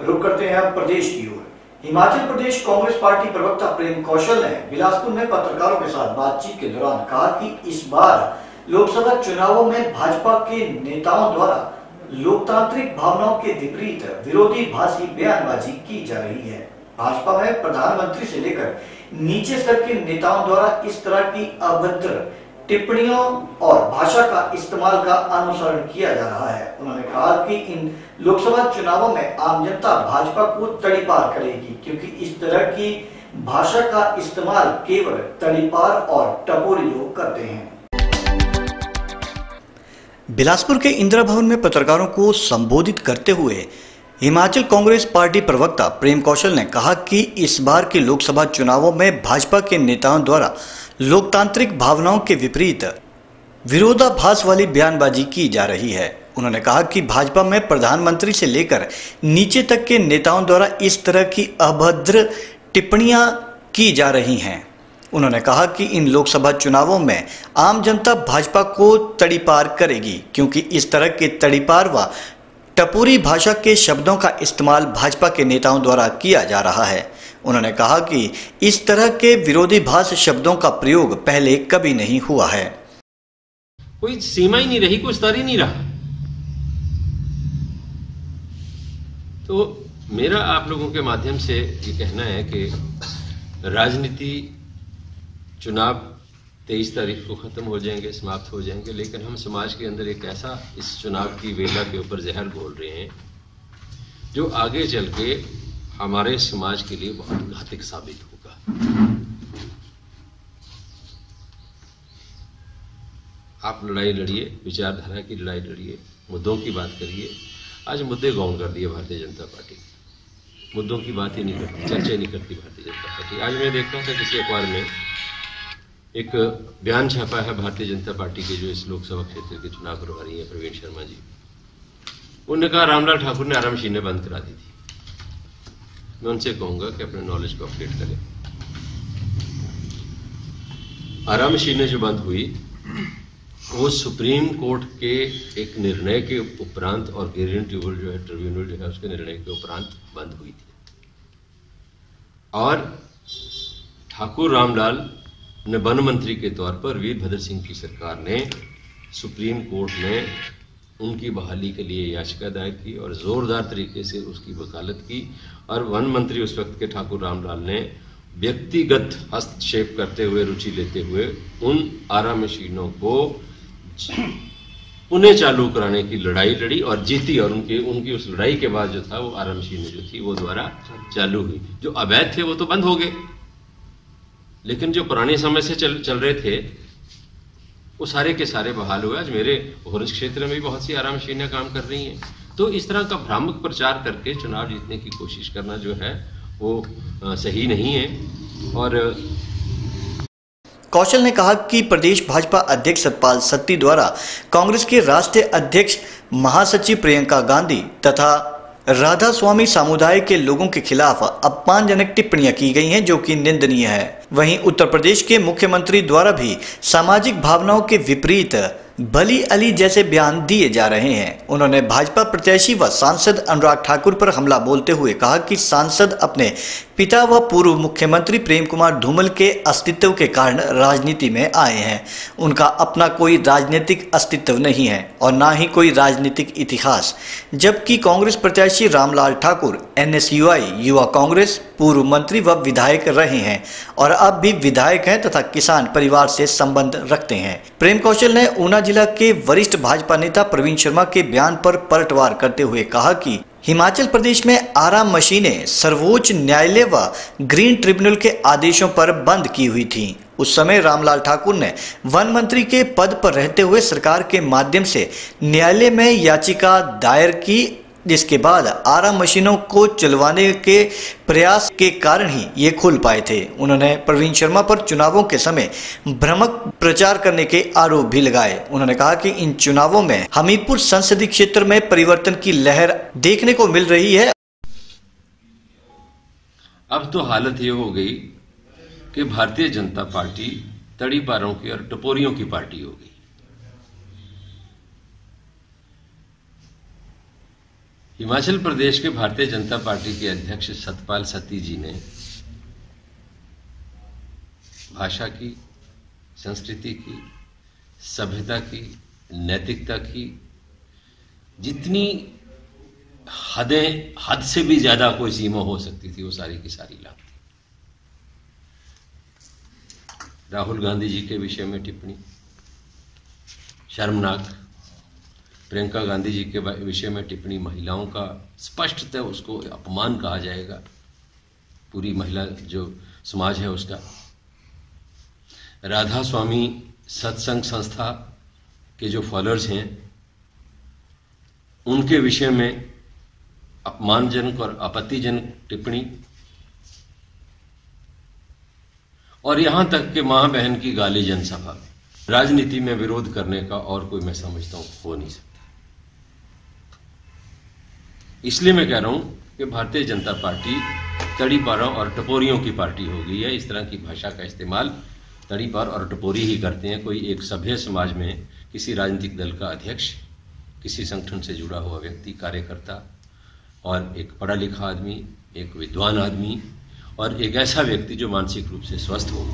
रुक करते हैं प्रदेश की ओर। हिमाचल प्रदेश कांग्रेस पार्टी प्रवक्ता प्रेम कौशल ने बिलासपुर में पत्रकारों के साथ बातचीत के दौरान कहा कि इस बार लोकसभा चुनावों में भाजपा के नेताओं द्वारा लोकतांत्रिक भावनाओं के विपरीत विरोधी भाषी बयानबाजी की जा रही है। भाजपा में प्रधानमंत्री से लेकर नीचे स्तर के नेताओं द्वारा इस तरह की अभद्र टिप्पणियों और भाषा का इस्तेमाल का अनुसरण किया जा रहा है। उन्होंने कहा कि इन लोकसभा चुनावों में आम जनता भाजपा को तड़ीपार करेगी, क्योंकि इस तरह की भाषा का इस्तेमाल केवल तड़ीपार और टपोरी लोग करते हैं। बिलासपुर के इंदिरा भवन में पत्रकारों को संबोधित करते हुए हिमाचल कांग्रेस पार्टी प्रवक्ता प्रेम कौशल ने कहा कि इस बार के लोकसभा चुनावों में भाजपा के नेताओं द्वारा लोकतांत्रिक भावनाओं के विपरीत विरोधाभास वाली बयानबाजी की जा रही है। उन्होंने कहा कि भाजपा में प्रधानमंत्री से लेकर नीचे तक के नेताओं द्वारा इस तरह की अभद्र टिप्पणियाँ की जा रही हैं। उन्होंने कहा कि इन लोकसभा चुनावों में आम जनता भाजपा को तड़ीपार करेगी, क्योंकि इस तरह के तड़ीपार व टपूरी भाषा के शब्दों का इस्तेमाल भाजपा के नेताओं द्वारा किया जा रहा है। उन्होंने कहा कि इस तरह के विरोधी भाष शब्दों का प्रयोग पहले कभी नहीं हुआ है। कोई सीमा ही नहीं रही, कोई स्तर ही नहीं रहा। तो मेरा आप लोगों के माध्यम से ये कहना है कि राजनीति चुनाव तेईस तारीख को ख़त्म हो जाएँगे, समाप्त हो जाएँगे, लेकिन हम समाज के अंदर एक ऐसा इस चुनाव की वेला के ऊपर जहर घोल रहे हैं, जो आगे चल के हमारे समाज के लिए बहुत घातक साबित होगा। आप लड़ाई लड़िए, विचारधारा की लड़ाई लड़िए, मुद्दों की बात करिए। आज मुद्दे गौन कर दिए भारतीय जनता पार्टी। मुद्दों की बात ही नहीं करती चर्चा ही नहीं करती भारतीय जनता पार्टी। आज मैं देख रहा था किसी अखबार में, एक बयान छापा है भारतीय जनता पार्टी के जो इस लोकसभा क्षेत्र के चुनाव प्रभारी हैं प्रवीण शर्मा जी। उन्होंने कहा, रामलाल ठाकुर ने आराम मशीनें बंद करा दी थी। मैं उनसे कहूँगा कि अपने नॉलेज को अपडेट करें। आराम मशीनें जो बंद हुई, वो सुप्रीम कोर्ट के एक निर्णय के उपरांत और गेरियन ट्रिब्यूनल जो है ट्रिब्यूनल जो है, उसके निर्णय के उपरांत बंद हुई थी। और ठाकुर रामलाल ने वन मंत्री के तौर पर वीरभद्र सिंह की सरकार ने सुप्रीम कोर्ट में उनकी बहाली के लिए याचिका दायर की और जोरदार तरीके से उसकी वकालत की और वन मंत्री उस वक्त के ठाकुर रामलाल ने व्यक्तिगत हस्तक्षेप करते हुए रुचि लेते हुए उन आरा मशीनों को उन्हें चालू कराने की लड़ाई लड़ी और जीती और उनकी उनकी उस लड़ाई के बाद जो था वो आरा मशीनें जो थी वो द्वारा चालू हुई। जो अवैध थे वो तो बंद हो गए। लेकिन जो पुराने समय से चल चल रहे थे वो सारे के सारे बहाल हुए। आज मेरे भोरज क्षेत्र में भी बहुत सी आराम मशीनें काम कर रही हैं। तो इस तरह का भ्रामक प्रचार करके चुनाव जीतने की कोशिश करना जो है, वो सही नहीं है। और, कौशल ने कहा कि प्रदेश भाजपा अध्यक्ष सतपाल सत्ती द्वारा कांग्रेस के राष्ट्रीय अध्यक्ष महासचिव प्रियंका गांधी तथा राधा स्वामी समुदाय के लोगों के खिलाफ अपमानजनक टिप्पणियाँ की गई हैं, जो कि निंदनीय है। वहीं उत्तर प्रदेश के मुख्यमंत्री द्वारा भी सामाजिक भावनाओं के विपरीत बली अली जैसे बयान दिए जा रहे हैं। उन्होंने भाजपा प्रत्याशी व सांसद अनुराग ठाकुर पर हमला बोलते हुए कहा कि सांसद अपने पिता व पूर्व मुख्यमंत्री प्रेम कुमार धूमल के अस्तित्व के कारण राजनीति में आए हैं। उनका अपना कोई राजनीतिक अस्तित्व नहीं है और ना ही कोई राजनीतिक इतिहास, जबकि कांग्रेस प्रत्याशी रामलाल ठाकुर, एनएसयूआई, युवा कांग्रेस, पूर्व मंत्री व विधायक रहे हैं और अब भी विधायक हैं तथा किसान परिवार से संबंध रखते हैं। प्रेम कौशल ने ऊना जिला के वरिष्ठ भाजपा नेता प्रवीण शर्मा के बयान पर पलटवार करते हुए कहा कि हिमाचल प्रदेश में आराम मशीनें, सर्वोच्च न्यायालय व ग्रीन ट्रिब्यूनल के आदेशों पर बंद की हुई थी। उस समय रामलाल ठाकुर ने वन मंत्री के पद पर रहते हुए सरकार के माध्यम से न्यायालय में याचिका दायर की जिसके बाद आरा मशीनों को चलवाने के प्रयास के कारण ही ये खुल पाए थे। उन्होंने प्रवीण शर्मा पर चुनावों के समय भ्रमक प्रचार करने के आरोप भी लगाए। उन्होंने कहा कि इन चुनावों में हमीरपुर संसदीय क्षेत्र में परिवर्तन की लहर देखने को मिल रही है। अब तो हालत ये हो गई कि भारतीय जनता पार्टी तड़ी पारों की और टपोरियों की पार्टी हो गई। हिमाचल प्रदेश के भारतीय जनता पार्टी के अध्यक्ष सतपाल सती जी ने भाषा की, संस्कृति की, सभ्यता की, नैतिकता की, जितनी हदें, हद से भी ज़्यादा कोई सीमा हो सकती थी, वो सारी की सारी लाभ थी। राहुल गांधी जी के विषय में टिप्पणी, शर्मनाक। प्रियंका गांधी जी के विषय में टिप्पणी, महिलाओं का स्पष्टतः उसको अपमान कहा जाएगा। पूरी महिला जो समाज है उसका। राधा स्वामी सत्संग संस्था के जो फॉलोअर्स हैं, उनके विषय में अपमानजनक और आपत्तिजनक टिप्पणी। और यहाँ तक कि माँ बहन की गाली जनसभा। राजनीति में विरोध करने का और कोई मैं समझता हूँ हो नहीं सकता। इसलिए मैं कह रहा हूँ कि भारतीय जनता पार्टी तड़ी पारों और टपोरियों की पार्टी हो गई है। इस तरह की भाषा का इस्तेमाल तड़ी पार और टपोरी ही करते हैं। कोई एक सभ्य समाज में किसी राजनीतिक दल का अध्यक्ष, किसी संगठन से जुड़ा हुआ व्यक्ति, कार्यकर्ता और एक पढ़ा लिखा आदमी, एक विद्वान आदमी और एक ऐसा व्यक्ति जो मानसिक रूप से स्वस्थ हो,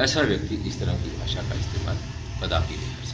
ऐसा व्यक्ति इस तरह की भाषा का इस्तेमाल कदापि नहीं कर